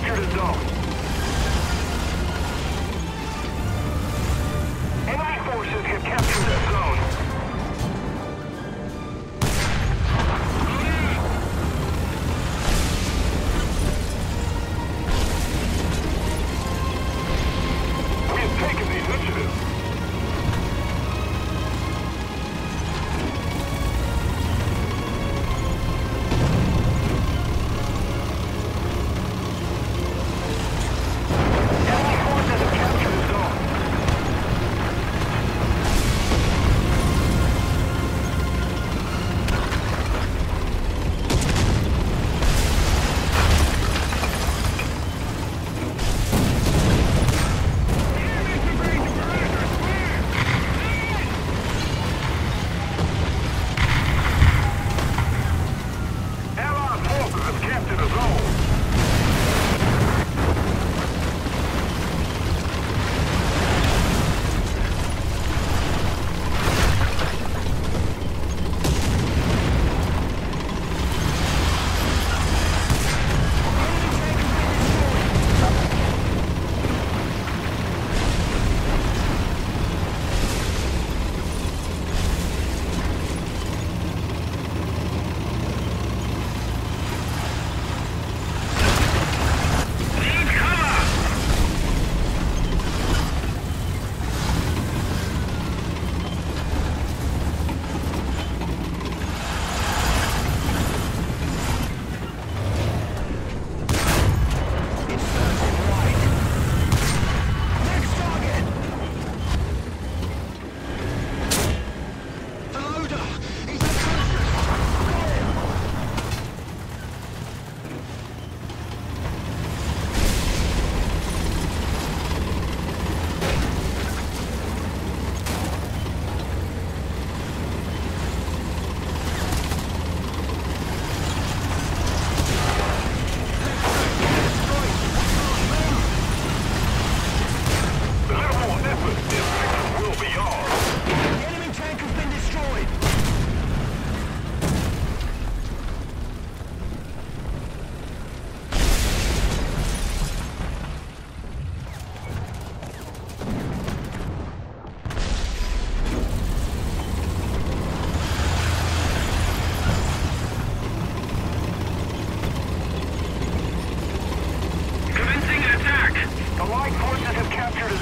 Captured a zone.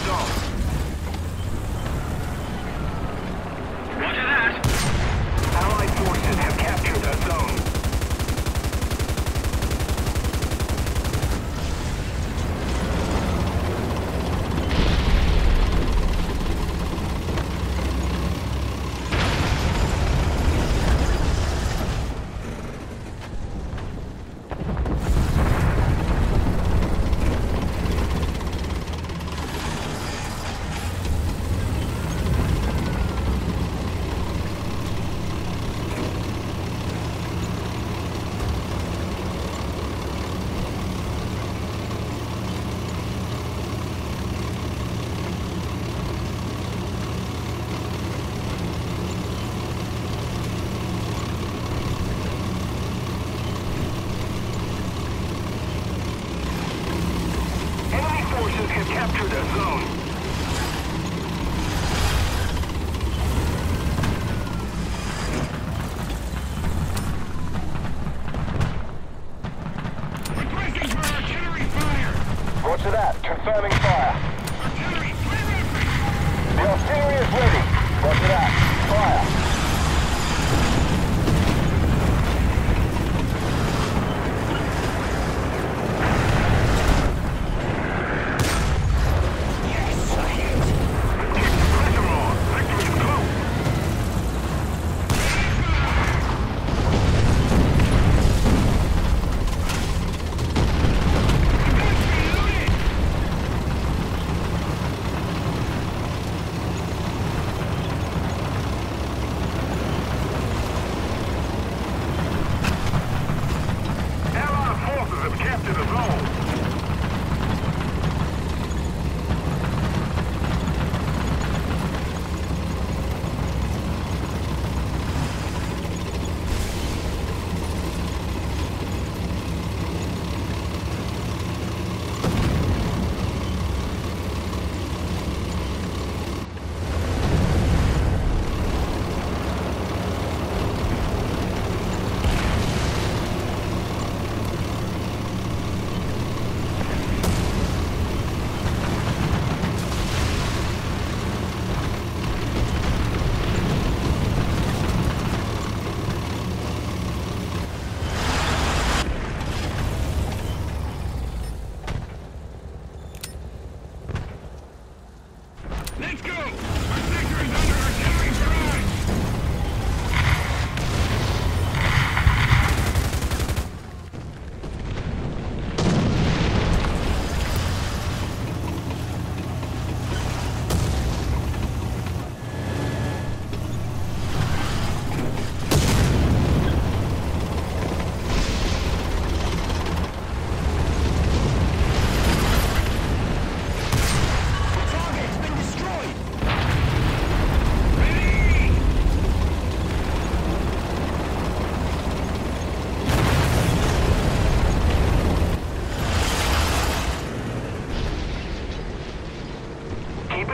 zone. to that. Confirming fire. Artillery, the artillery is ready. Roger that. Fire.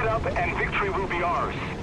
it up and victory will be ours.